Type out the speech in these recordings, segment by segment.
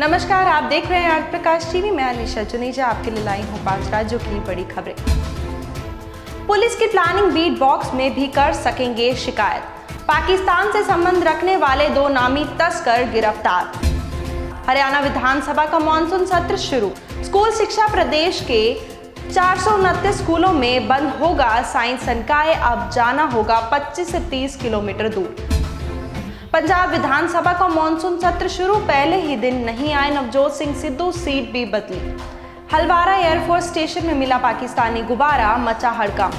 नमस्कार, आप देख रहे हैं आज प्रकाश टीवी। मैं अनिशा जुनेजा, आपके लिए लाई हूँ पाँच राज्यों की बड़ी खबरें। पुलिस की प्लानिंग बीट बॉक्स में भी कर सकेंगे शिकायत। पाकिस्तान से संबंध रखने वाले दो नामी तस्कर गिरफ़्तार। हरियाणा विधानसभा का मानसून सत्र शुरू। स्कूल शिक्षा प्रदेश के चार सौ उनतीस स्कूलों में बंद होगा साइंस, संकाय, अब जाना होगा 25 से 30 किलोमीटर दूर। पंजाब विधानसभा का मानसून सत्र शुरू, पहले ही दिन नहीं आए नवजोत सिंह सिद्धू, सीट भी बदली। हलवारा एयरफोर्स स्टेशन में मिला पाकिस्तानी गुब्बारा, मचा हड़कम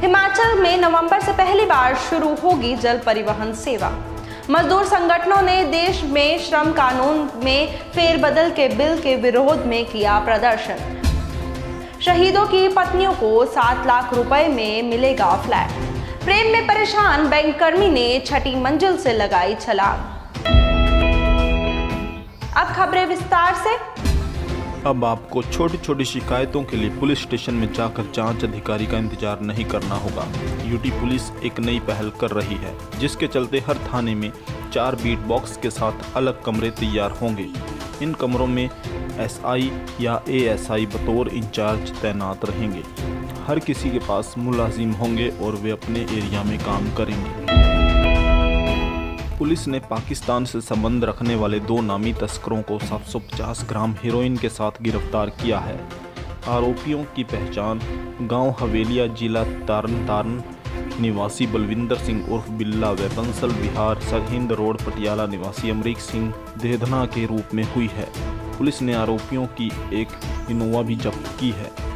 हिमाचल में नवंबर से पहली बार शुरू होगी जल परिवहन सेवा। मजदूर संगठनों ने देश में श्रम कानून में फेरबदल के बिल के विरोध में किया प्रदर्शन। शहीदों की पत्नियों को सात लाख रुपए में मिलेगा फ्लैट प्रेम में परेशान बैंक कर्मी ने छठी मंजिल से लगाई छलांग। अब खबरें विस्तार से। अब आपको छोटी छोटी शिकायतों के लिए पुलिस स्टेशन में जाकर जाँच अधिकारी का इंतज़ार नहीं करना होगा। यूटी पुलिस एक नई पहल कर रही है, जिसके चलते हर थाने में चार बीट बॉक्स के साथ अलग कमरे तैयार होंगे। इन कमरों में एसआई या एएसआई बतौर इंचार्ज तैनात रहेंगे। हर किसी के पास मुलाजिम होंगे और वे अपने एरिया में काम करेंगे। पुलिस ने पाकिस्तान से संबंध रखने वाले दो नामी तस्करों को 750 ग्राम हेरोइन के साथ गिरफ़्तार किया है। आरोपियों की पहचान गाँव हवेलिया जिला तारन तारन निवासी बलविंदर सिंह उर्फ़ बिल्ला व बंसल बिहार, सरहिंद रोड, पटियाला निवासी अमरीक सिंह देधना के रूप में हुई है। पुलिस ने आरोपियों की एक इनोवा भी जब्त की है।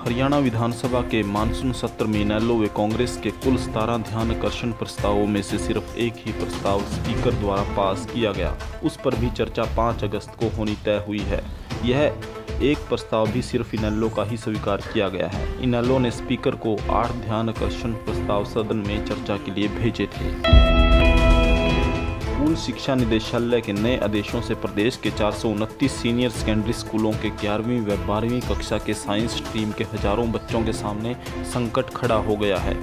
हरियाणा विधानसभा के मानसून सत्र में इनेलो व कांग्रेस के कुल सतारह ध्यान आकर्षण प्रस्तावों में से सिर्फ़ एक ही प्रस्ताव स्पीकर द्वारा पास किया गया। उस पर भी चर्चा 5 अगस्त को होनी तय हुई है। यह एक प्रस्ताव भी सिर्फ़ इनेलो का ही स्वीकार किया गया है। इनेलो ने स्पीकर को आठ ध्यान आकर्षण प्रस्ताव सदन में चर्चा के लिए भेजे थे। स्कूल शिक्षा निदेशालय के नए आदेशों से प्रदेश के चार सौ उनतीस सीनियर सेकेंडरी स्कूलों के ग्यारहवीं व बारहवीं कक्षा के साइंस स्ट्रीम के हज़ारों बच्चों के सामने संकट खड़ा हो गया है।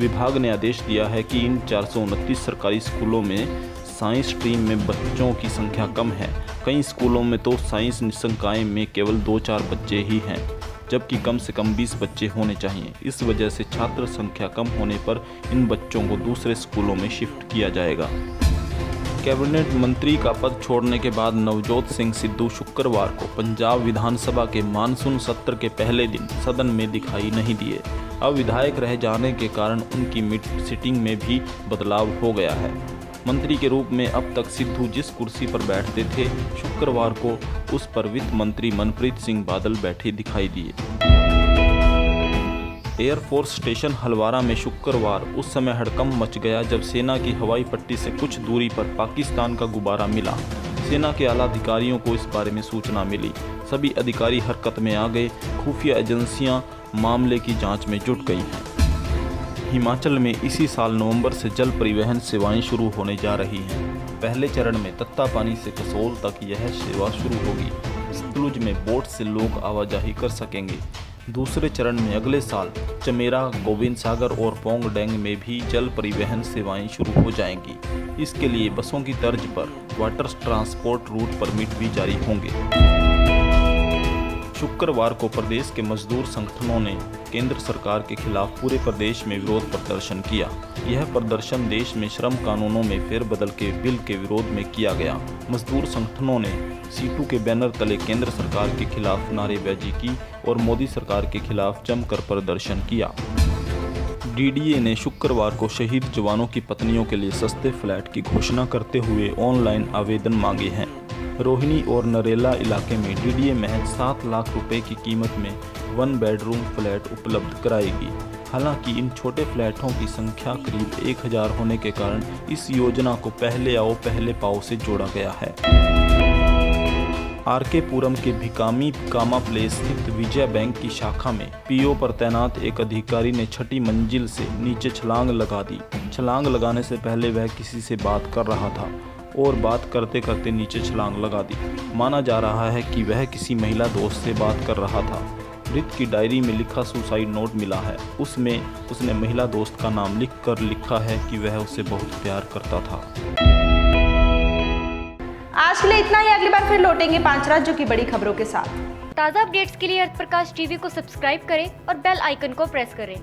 विभाग ने आदेश दिया है कि इन चार सौ उनतीस सरकारी स्कूलों में साइंस स्ट्रीम में बच्चों की संख्या कम है। कई स्कूलों में तो साइंस निसंकाय में केवल दो चार बच्चे ही हैं, जबकि कम से कम 20 बच्चे होने चाहिए। इस वजह से छात्र संख्या कम होने पर इन बच्चों को दूसरे स्कूलों में शिफ्ट किया जाएगा। कैबिनेट मंत्री का पद छोड़ने के बाद नवजोत सिंह सिद्धू शुक्रवार को पंजाब विधानसभा के मानसून सत्र के पहले दिन सदन में दिखाई नहीं दिए। अब विधायक रह जाने के कारण उनकी मिट सिटिंग में भी बदलाव हो गया है। मंत्री के रूप में अब तक सिद्धू जिस कुर्सी पर बैठते थे, शुक्रवार को उस पर वित्त मंत्री मनप्रीत सिंह बादल बैठे दिखाई दिए। एयरफोर्स स्टेशन हलवारा में शुक्रवार, उस समय हड़कम मच गया जब सेना की हवाई पट्टी से कुछ दूरी पर पाकिस्तान का गुब्बारा मिला। सेना के आला अधिकारियों को इस बारे में सूचना मिली। सभी अधिकारी हरकत में आ गए। खुफिया एजेंसियाँ मामले की जाँच में जुट गई हैं। हिमाचल में इसी साल नवंबर से जल परिवहन सेवाएँ शुरू होने जा रही हैं। पहले चरण में तत्ता पानी से कसोल तक यह सेवा शुरू होगी। सतलुज में बोट से लोग आवाजाही कर सकेंगे। दूसरे चरण में अगले साल चमेरा, गोविंद सागर और पोंग डेंग में भी जल परिवहन सेवाएँ शुरू हो जाएँगी। इसके लिए बसों की तर्ज पर वाटर ट्रांसपोर्ट रूट परमिट भी जारी होंगे। शुक्रवार को प्रदेश के मजदूर संगठनों ने केंद्र सरकार के खिलाफ पूरे प्रदेश में विरोध प्रदर्शन किया। यह प्रदर्शन देश में श्रम कानूनों में फेरबदल के बिल के विरोध में किया गया। मजदूर संगठनों ने सीटू के बैनर तले केंद्र सरकार के खिलाफ नारेबाजी की और मोदी सरकार के खिलाफ जमकर प्रदर्शन किया। डीडीए ने शुक्रवार को शहीद जवानों की पत्नियों के लिए सस्ते फ्लैट की घोषणा करते हुए ऑनलाइन आवेदन मांगे हैं। रोहिणी और नरेला इलाके में डीडीए महज सात लाख रुपए की कीमत में वन बेडरूम फ्लैट उपलब्ध कराएगी। हालाँकि इन छोटे फ्लैटों की संख्या करीब एक हज़ार होने के कारण इस योजना को पहले आओ, पहले पाओ से जोड़ा गया है। आर के पुरम के भिकामी कामा प्लेस स्थित विजय बैंक की शाखा में पीओ पर तैनात एक अधिकारी ने छठी मंजिल से नीचे छलांग लगा दी। छलांग लगाने से पहले वह किसी से बात कर रहा था। और बात करते करते नीचे छलांग लगा दी। माना जा रहा है कि वह किसी महिला दोस्त से बात कर रहा था। मृत की डायरी में लिखा सुसाइड नोट मिला है। उसमें उसने महिला दोस्त का नाम लिख कर लिखा है कि वह उसे बहुत प्यार करता था। आज के लिए इतना ही। अगली बार फिर लौटेंगे पाँच राज्यों की बड़ी खबरों के साथ। ताज़ा अपडेट्स के लिए अर्थ प्रकाश टीवी को सब्सक्राइब करें और बेल आइकन को प्रेस करें।